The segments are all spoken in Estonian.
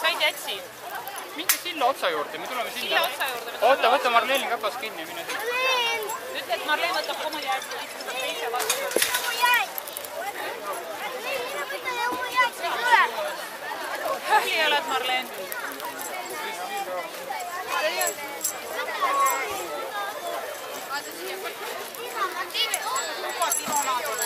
sa ei tea, etsi. minge silla otsa juurde, me tuleme sinna. silla otsa juurde. oota, võta Marleni kapast kinni, mine siit. ütle, et Marlen võtab kommude jääd, siis võtab teise vastu. hõli oled, Marlen. Vaata siia. lubad limonaadi.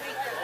everything.